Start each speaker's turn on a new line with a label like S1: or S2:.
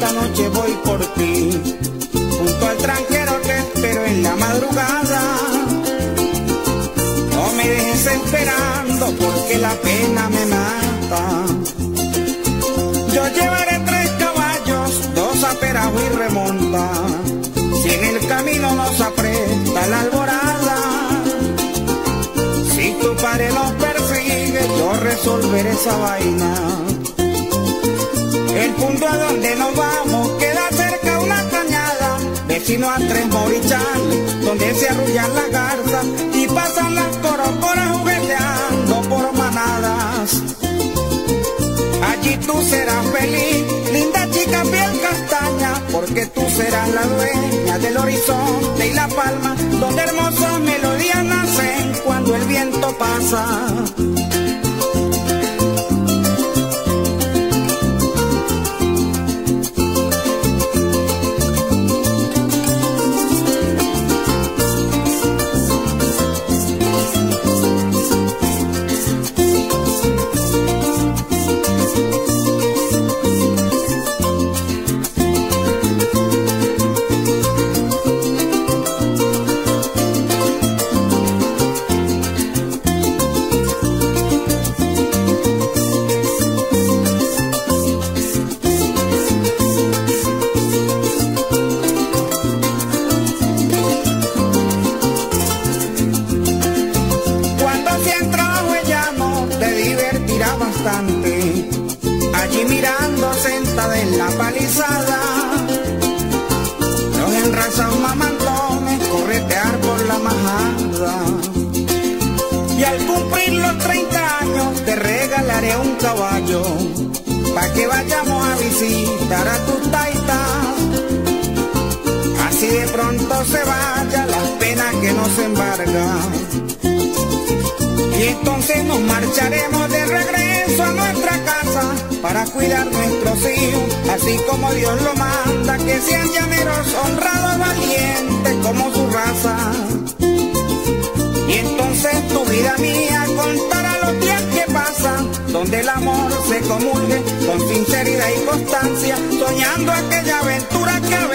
S1: esta noche voy por ti. Junto al tranquero te espero en la madrugada. No me dejes esperando porque la pena me mata. Yo llevaré tres caballos, dos aperajo y remonta. Si en el camino nos aprieta la alborada. Si tu padre nos persigue, yo resolveré esa vaina. Punto a donde nos vamos queda cerca una cañada, vecino a tres donde se arrullan las garzas y pasan las corocoras jugueteando por manadas. Allí tú serás feliz, linda chica piel castaña, porque tú serás la dueña del horizonte y la palma, donde hermosas melodías nacen cuando el viento pasa. Allí mirando sentada en la palizada. Los enrazados mamantones corretear por la majada. Y al cumplir los 30 años te regalaré un caballo. Pa' que vayamos a visitar a tus taitas. Así de pronto se vaya las penas que nos embargan. Y entonces nos marcharemos de regreso para cuidar nuestros hijos, así como Dios lo manda, que sean llaneros honrados, valientes como su raza. Y entonces tu vida mía contará los días que pasan, donde el amor se comulgue con sinceridad y constancia, soñando aquella aventura que